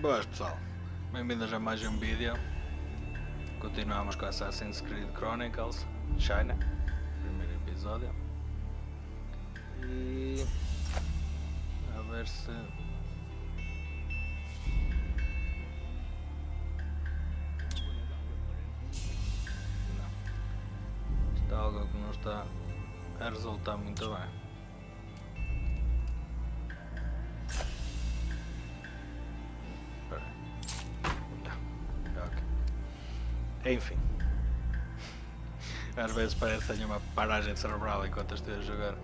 Boas pessoal, bem-vindos a mais um vídeo. Continuamos com Assassin's Creed Chronicles China, primeiro episódio. E a ver se não. Está algo que não está a resultar muito bem. Enfim. Às vezes parece que tenho uma paragem cerebral enquanto estou a jogar.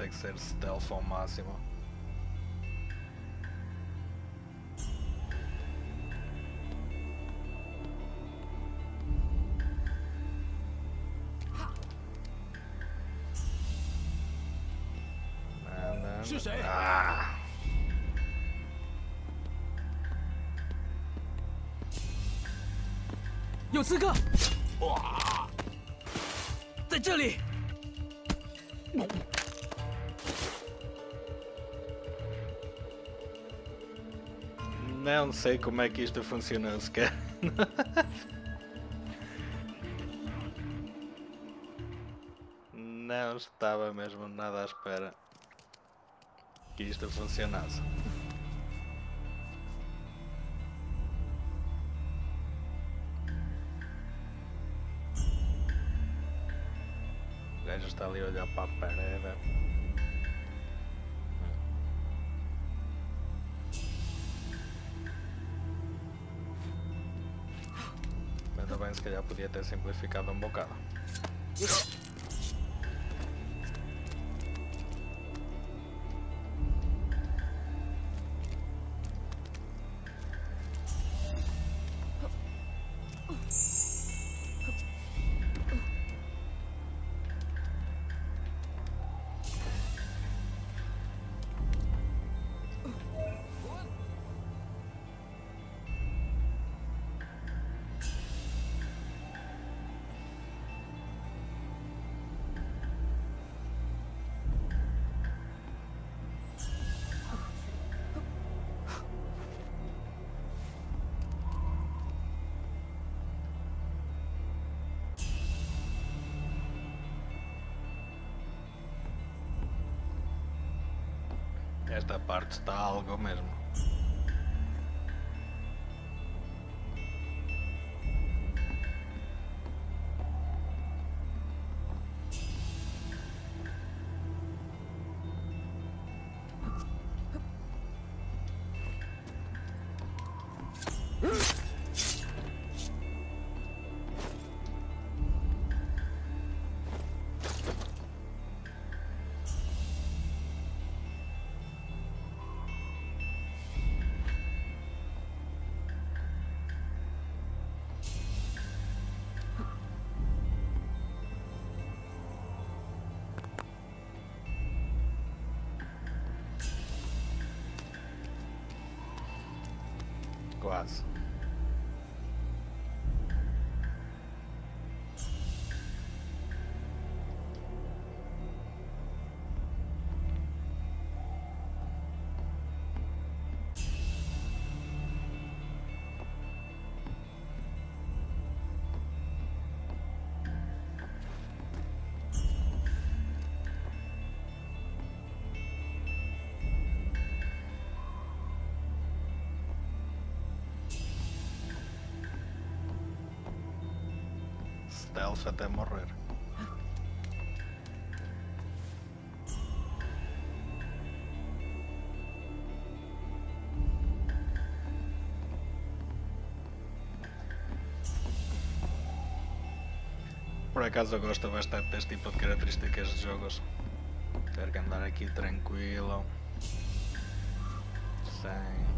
Do jogo vai ter que ser stealth ao máximo. Anda, 是谁 Ah! 有刺客！哇，在这里！Não sei como é que isto funciona sequer. Não estava mesmo nada à espera que isto funcionasse. O gajo está ali a olhar para a parede. pudiera ter simplificado un bocado. Esta parte está algo mesmo. shots. Stealth até morrer. Por acaso eu gosto bastante deste tipo de características de jogos. Ter que andar aqui tranquilo. Sem.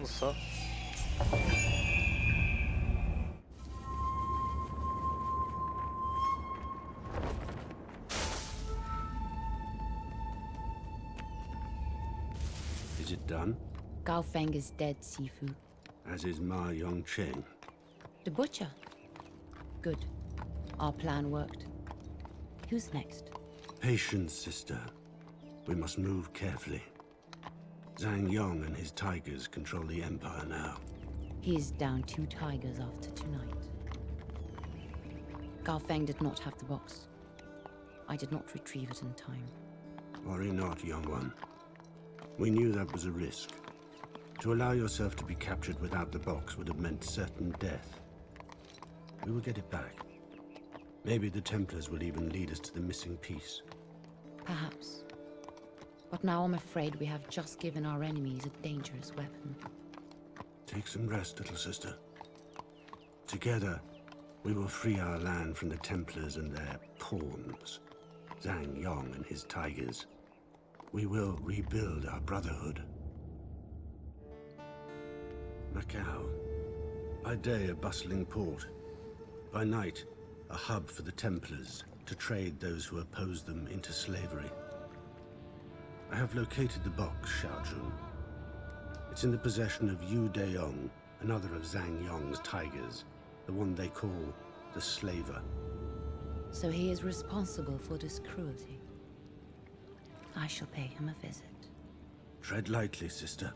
Segundo só. Is it done? Gao Feng is dead, Sifu. As is Ma Yongqing. The butcher. Good. Our plan worked. Who's next? Patience, sister. We must move carefully. Zhang Yong and his tigers control the Empire now. He is down two tigers after tonight. Gao Feng did not have the box. I did not retrieve it in time. Worry not, young one. We knew that was a risk. To allow yourself to be captured without the box would have meant certain death. We will get it back. Maybe the Templars will even lead us to the missing piece. Perhaps. But now I'm afraid we have just given our enemies a dangerous weapon. Take some rest, little sister. Together, we will free our land from the Templars and their pawns. Zhang Yong and his tigers. We will rebuild our brotherhood. Macau. By day, a bustling port. By night, a hub for the Templars to trade those who oppose them into slavery. I have located the box, Xiaojun. It's in the possession of Yu Deyong, another of Zhang Yong's tigers, the one they call the Slaver. So he is responsible for this cruelty. I shall pay him a visit. Tread lightly, sister.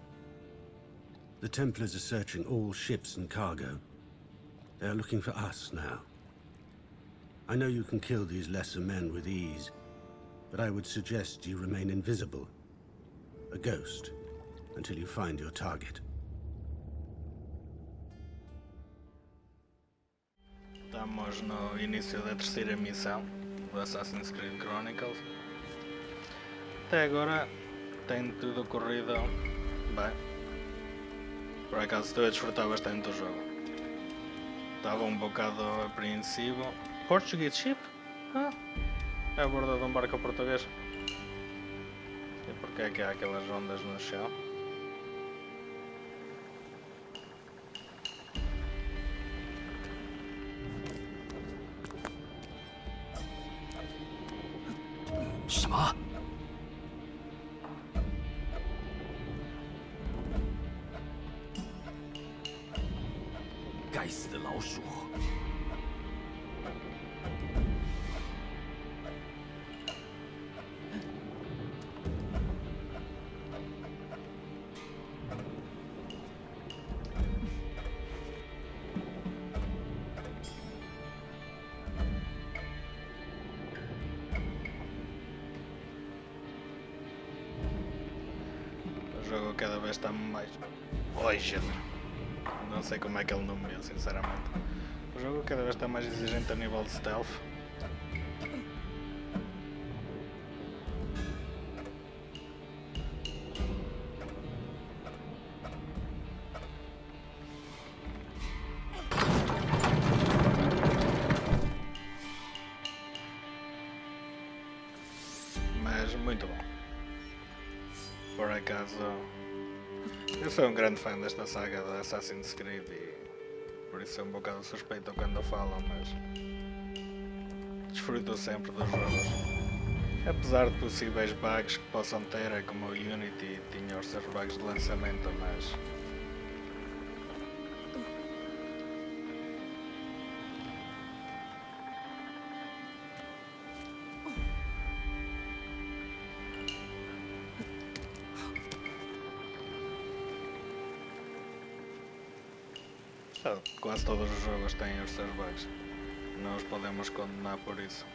The Templars are searching all ships and cargo. They are looking for us now. I know you can kill these lesser men with ease, but I would suggest you remain invisible. A ghost, until you find your target. Estamos no início da terceira missão do Assassin's Creed Chronicles. Até agora tem tudo corrido bem. Por acaso estou a desfrutar bastante do jogo. Estava um bocado apreensivo. Portuguese ship? É a bordo de um barco português. E porque é que há aquelas ondas no chão? “ jogo cada vez está mais. Shit. Não sei como é que ele não me viu, sinceramente. O jogo cada vez está mais exigente a nível de stealth. Mas muito bom. Por acaso, eu sou um grande fã desta saga da Assassin's Creed e por isso sou um bocado suspeito quando falam, mas desfruto sempre dos jogos. Apesar de possíveis bugs que possam ter, é como o Unity tinha os seus bugs de lançamento, mas Quase todos os jogos têm os seus bugs. Não os podemos condenar por isso.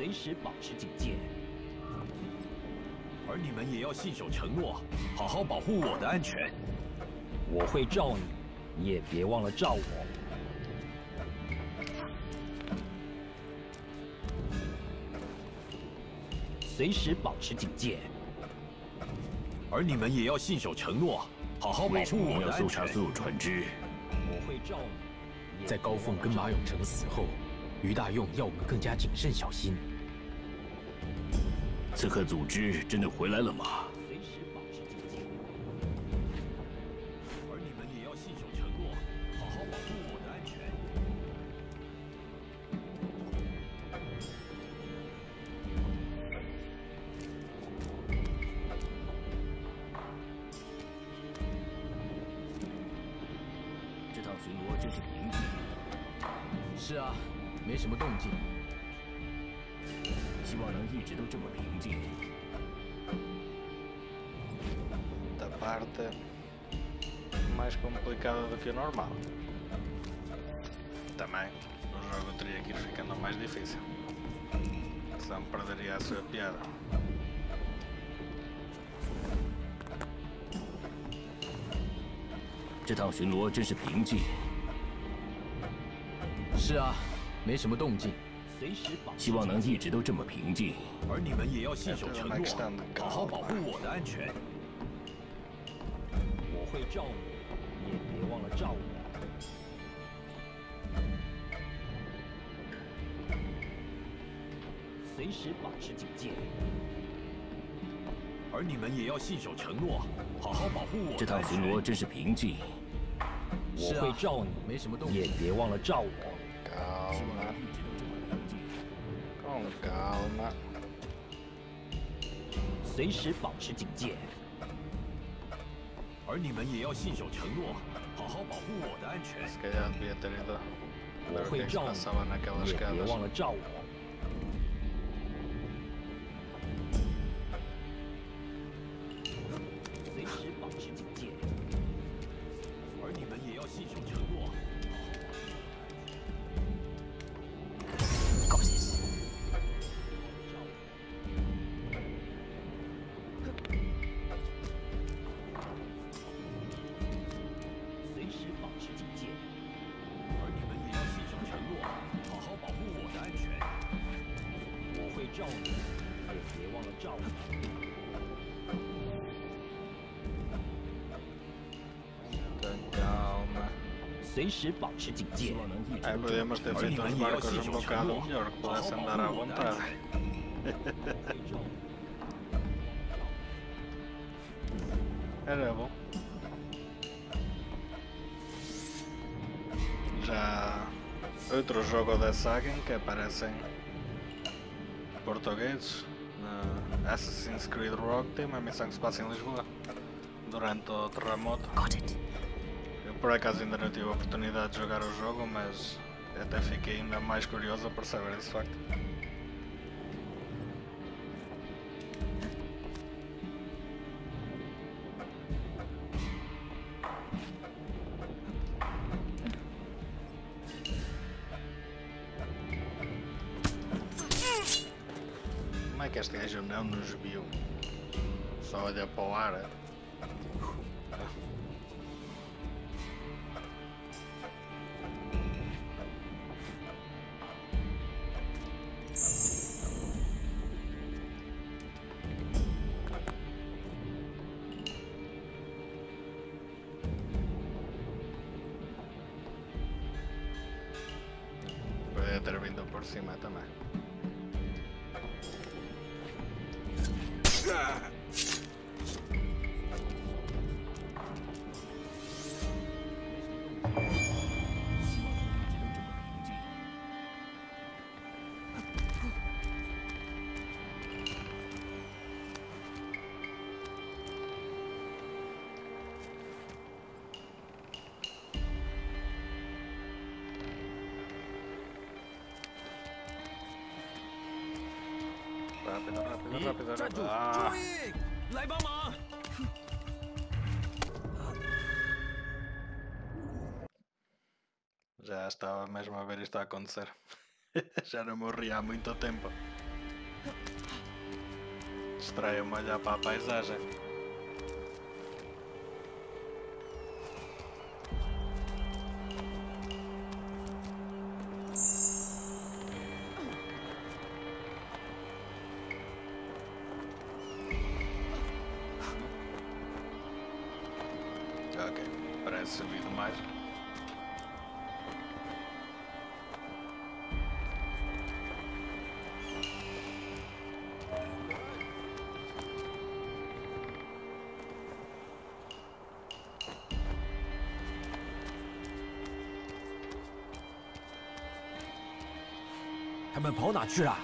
随时保持警戒。而你们也要信守承诺，好好保护我的安全。我会罩你，你也别忘了罩我。随时保持警戒。而你们也要信守承诺，好好保护我的安全。所有船只？我会罩你。在高凤跟马永成死后，于大用要我们更加谨慎小心。刺客组织真的回来了吗？随时保持警戒。而你们也要信守承诺，好好保护我的安全。这趟巡逻真是平静，是啊，没什么动静。希望能一直都这么平静。 Da parte mais complicada do que o normal. Também o jogo teria que ir ficando mais difícil. Senão perderia a sua piada. 这趟巡逻真是平静，是啊，没什么动静。 随时保希望能一直都这么平静。而你们也要信守承诺，好好保护我的安全。我会照你，你也别忘了罩我。随时保持警戒。而你们也要信守承诺，好好保护我这趟。巡逻真是平静，我会罩你，没什么动你也。别忘了罩我。随时保持警戒。而你们也要信守承诺好好保护我的安全。我会照顾你也别忘了照顾随时保持警戒希。望能一直 Aí 都这么 podíamos ter 而你 feito 们 os 也要 barcos 信 um 守承 bocado 诺， melhor, que 好好 pudesse 保 andar à 护我的安 vontade. 全。 Era bom. Já outro jogo da saga em que aparecem portugueses na Assassin's Creed Rogue tem uma missão que se passa em Lisboa durante o terremoto. Eu por acaso ainda não tive a oportunidade de jogar o jogo, mas até fiquei ainda mais curioso por saber desse facto. Como é que este gajo não nos viu? Só olha para o ar. 你 rápido, 站住！ rápido. 注 Ah, 意，来帮忙！ já estava mesmo a ver isto a acontecer. já não morri há muito tempo. Distraia-me a olhar para a paisagem. 你们跑哪去了？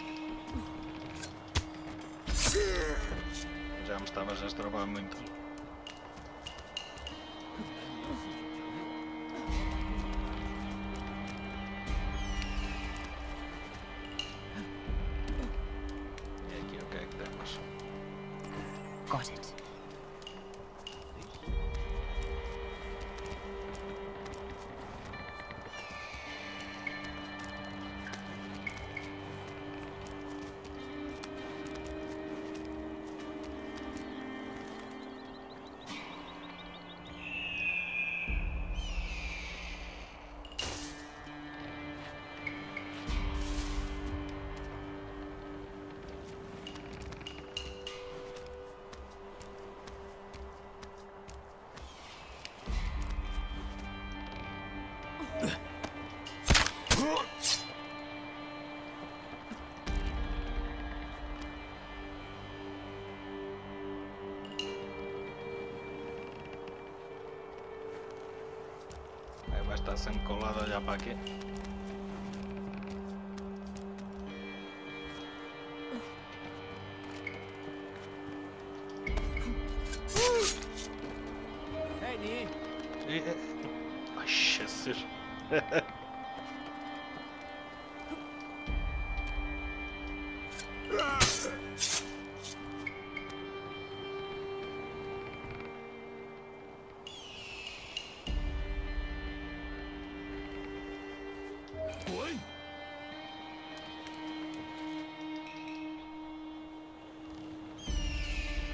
estás encolado ya para aquí.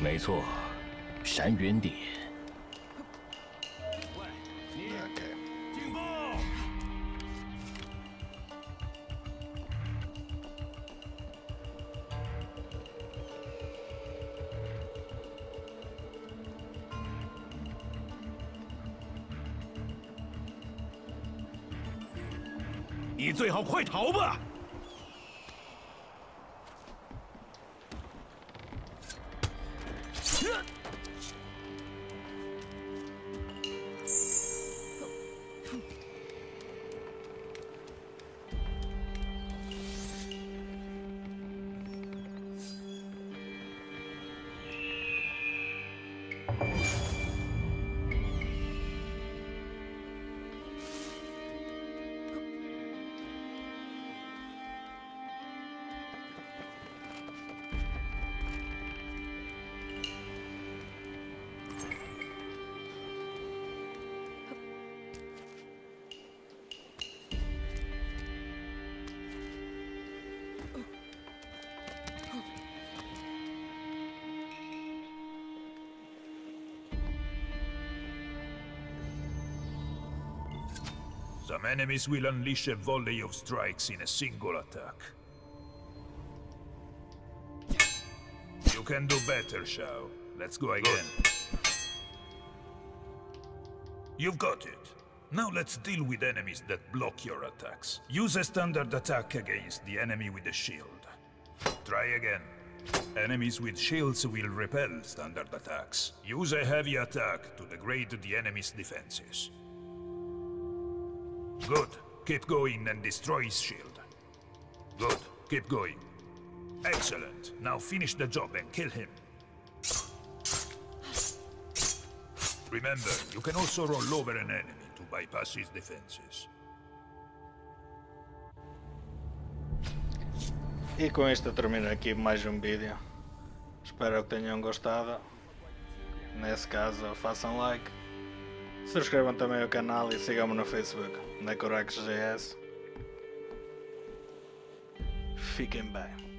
没错，闪远点。你最好快逃吧！Some enemies will unleash a volley of strikes in a single attack. You can do better, Shao. Let's go again. You've got it. Now let's deal with enemies that block your attacks. Use a standard attack against the enemy with a shield. Try again. Enemies with shields will repel standard attacks. Use a heavy attack to degrade the enemy's defenses. Good. Keep going and destroy his shield. Good. Keep going. Excellent. Now finish the job and kill him. Remember, you can also roll over an enemy to bypass his defenses. E com isto termino aqui mais um vídeo. Espero que tenham gostado. Nesse caso, façam like. Subscrevam também o canal e sigam-me no Facebook, na CoraxGS. Fiquem bem.